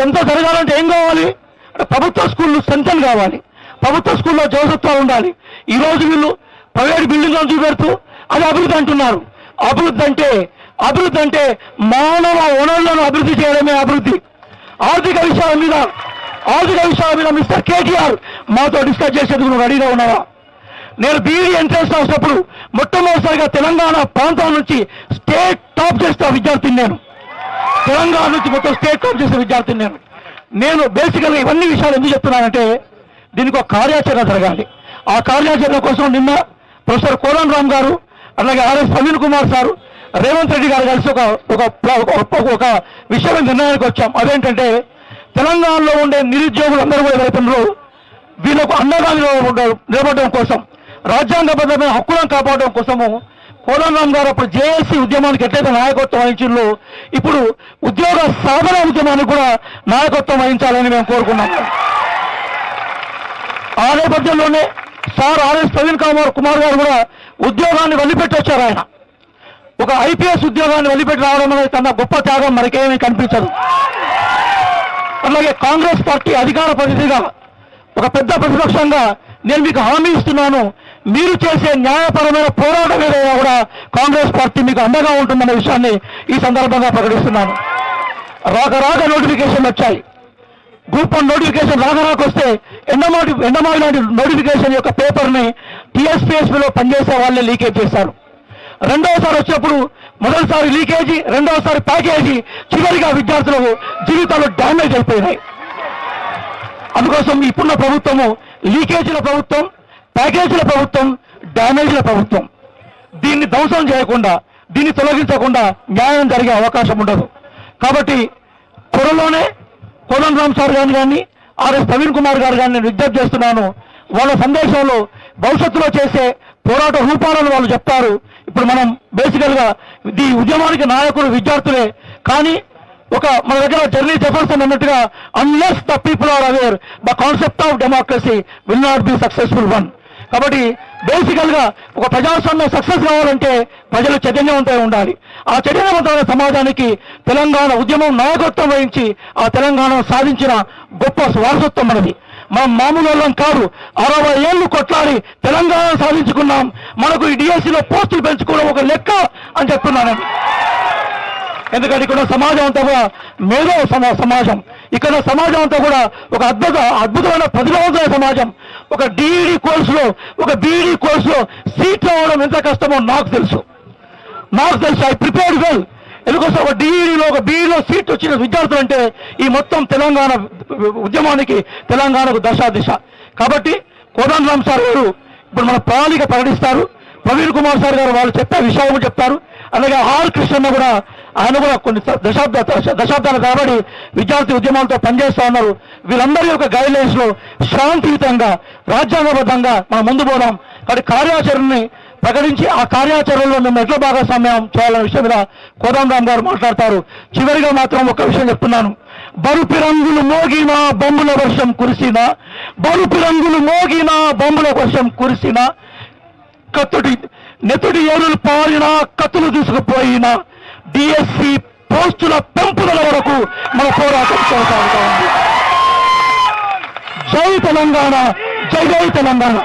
ఇదంతా జరగాలంటే ఏం కావాలి? అంటే ప్రభుత్వ స్కూళ్ళు సంచలు కావాలి. ప్రభుత్వ స్కూల్లో జోసత్వాలు ఉండాలి. ఈరోజు వీళ్ళు ప్రైవేట్ బిల్డింగ్లను చూపెడుతూ అది అభివృద్ధి అంటున్నారు. అభివృద్ధి అంటే అభివృద్ధి అంటే మానవ వనరులను అభివృద్ధి చేయడమే అభివృద్ధి. ఆర్థిక విషయాల మీద ఆర్థిక విషయాల మీద మిస్టర్ కేటీఆర్ మాతో డిస్కస్ చేసేందుకు నువ్వు రెడీగా ఉన్నావా? నేను బీఈడీ ఎంట్రన్స్ రాసినప్పుడు మొట్టమొదటిసారిగా తెలంగాణ ప్రాంతం నుంచి స్టేట్ టాప్ చేసిన విద్యార్థిని నేను. తెలంగాణ నుంచి మొత్తం స్టేట్ టాప్ చేసిన విద్యార్థిని నేను. నేను బేసికల్గా ఇవన్నీ విషయాలు ఎందుకు చెప్తున్నానంటే దీనికి ఒక కార్యాచరణ జరగాలి. ఆ కార్యాచరణ కోసం నిన్న ప్రొఫెసర్ కోరన్ రామ్ గారు అలాగే ఆర్ఎస్ ప్రవీణ్ కుమార్ సారు రేవంత్ రెడ్డి గారు కలిసి ఒక ఒక ఒక- విషయం నిర్ణయానికి వచ్చాం. అదేంటంటే తెలంగాణలో ఉండే నిరుద్యోగులు అందరూ కూడా రైతులు వీళ్ళకు అండగా నిలబడడం కోసం రాజ్యాంగబద్ధమైన హక్కులను కాపాడడం కోసము కోదండరామ్ గారు అప్పుడు జేఏసీ ఉద్యమానికి ఎట్లయితే నాయకత్వం వహించిందో ఇప్పుడు ఉద్యోగ సాధన ఉద్యమానికి కూడా నాయకత్వం వహించాలని మేము కోరుకున్నాం. ఆ నేపథ్యంలోనే సార్ ఆర్ఎస్ ప్రవీణ్ కుమార్ కుమార్ గారు కూడా ఉద్యోగాన్ని వదిలిపెట్టి వచ్చారు ఆయన. ఒక ఐపీఎస్ ఉద్యోగాన్ని వదిలిపెట్టి రావడం అనేది కన్నా గొప్ప త్యాగం మనకేమీ కనిపించదు. అలాగే కాంగ్రెస్ పార్టీ అధికార ప్రతినిధిగా ఒక పెద్ద ప్రతిపక్షంగా నేను మీకు హామీ ఇస్తున్నాను మీరు చేసే న్యాయపరమైన పోరాటం ఏదైనా కూడా కాంగ్రెస్ పార్టీ మీకు అండగా ఉంటుందనే విషయాన్ని ఈ సందర్భంగా ప్రకటిస్తున్నాను. రాక రాక నోటిఫికేషన్ వచ్చాయి. గ్రూప్ వన్ నోటిఫికేషన్ రాక రాకొస్తే ఎండమాటి ఎండమావి లాంటి నోటిఫికేషన్ యొక్క పేపర్ని టీఎస్పీఎస్పీలో పనిచేసే వాళ్ళే లీకేజ్ చేశారు రెండవసారి వచ్చినప్పుడు మొదటిసారి లీకేజీ రెండవసారి ప్యాకేజీ చివరిగా విద్యార్థులకు జీవితాలు డ్యామేజ్ అయిపోయినాయి. అందుకోసం ఇప్పుడున్న ప్రభుత్వము లీకేజీల ప్రభుత్వం ప్యాకేజీల ప్రభుత్వం డ్యామేజ్ల ప్రభుత్వం. దీన్ని ధ్వంసం చేయకుండా దీన్ని తొలగించకుండా న్యాయం జరిగే అవకాశం ఉండదు. కాబట్టి త్వరలోనే కోదం రామ్ సార్ గారిని కానీ ఆర్ఎస్ ప్రవీణ్ కుమార్ గారు కానీ నేను విజ్ఞప్తి చేస్తున్నాను. వాళ్ళ సందేశంలో భవిష్యత్తులో చేసే పోరాట రూపాలను వాళ్ళు చెప్తారు. ఇప్పుడు మనం బేసికల్గా ఈ ఉద్యమానికి నాయకులు విద్యార్థులే. కానీ ఒక మన దగ్గర జర్నీ జఫర్సన్ అన్నట్టుగా unless the people are aware the concept of democracy will not be successful one కాబట్టి బేసికల్గా ఒక ప్రజాస్వామ్యం సక్సెస్ కావాలంటే ప్రజలు చైతన్యవంతమై ఉండాలి. ఆ చైతన్యవంతమైన సమాజానికి తెలంగాణ ఉద్యమం నాయకత్వం వహించి ఆ తెలంగాణ సాధించిన గొప్ప వారసత్వం మనది. మనం మామూలు వాళ్ళం కాదు. అరవై ఏళ్ళు కొట్లాడి తెలంగాణ సాధించుకున్నాం. మనకు ఈ డిఎస్సిలో పోస్టులు పెంచుకోవడం ఒక లెక్క అని చెప్తున్నాను ఎందుకంటే ఇక్కడ సమాజం అంతా కూడా మేధో సమా- సమాజం. ఇక్కడ సమాజం అంతా కూడా ఒక అద్భుత అద్భుతమైన ప్రతిభావంతమైన సమాజం. ఒక డిఈడి కోర్సులో ఒక బీఈడి కోర్సులో సీట్ రావడం ఎంత కష్టమో నాకు తెలుసు. నాకు తెలుసు. ఐ ప్రిపేర్డ్ వెల్ ఎందుకోసం ఒక డిఈడిలో ఒక బీఈడిలో సీట్ వచ్చిన విద్యార్థులు అంటే ఈ మొత్తం తెలంగాణ ఉద్యమానికి తెలంగాణకు దశ దిశ. కాబట్టి కోదండరామ్ సార్ గారు ఇప్పుడు మన ప్రణాళిక ప్రకటిస్తారు. ప్రవీణ్ కుమార్ సార్ గారు వాళ్ళు చెప్పే విషయాలు చెప్తారు. అలాగే ఆర్ కృష్ణ కూడా ఆయన కూడా కొన్ని దశాబ్ద దశాబ్దాల తరబడి విద్యార్థి ఉద్యమాలతో పనిచేస్తూ ఉన్నారు. వీళ్ళందరి యొక్క గైడ్లైన్స్లో శాంతియుతంగా రాజ్యాంగబద్ధంగా మనం ముందు పోదాం. కాబట్టి కార్యాచరణని ప్రకటించి ఆ కార్యాచరణలో మేము ఎట్లా భాగస్వామ్యం చేయాలనే విషయం మీద కోదండరామ్ గారు మాట్లాడతారు. చివరిగా మాత్రం ఒక విషయం చెప్తున్నాను. బరుపు రంగులు మోగినా బొంబుల వర్షం కురిసిన బరుపు రంగులు మోగినా బొంబుల వర్షం కురిసిన కత్తుడి నెతుడి ఏరులు పారిన కత్తులు తీసుకుపోయిన డిఎస్సి పోస్టుల పెంపుదల వరకు మన పోరాటం కొనసాగుతా ఉంది. జై తెలంగాణ జై జై తెలంగాణ.